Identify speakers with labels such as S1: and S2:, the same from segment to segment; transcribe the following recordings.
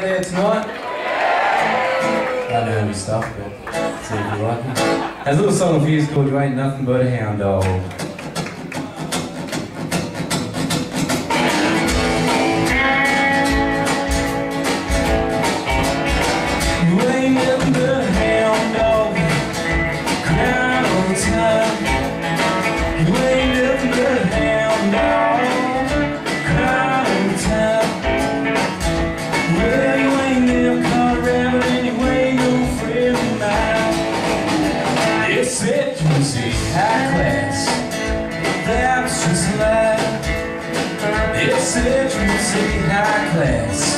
S1: there tonight? I know stuff, but see if you like it. There's a little song of you called You Ain't Nothing But a Hound Dog. Was a high class, that was just a lie. It said you a high class,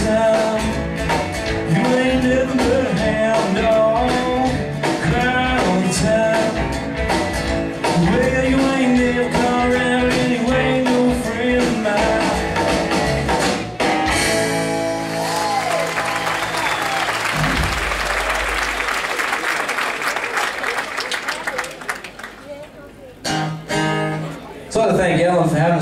S1: town You ain't never town Well, you ain't never no friend of mine So I want to thank Ellen for having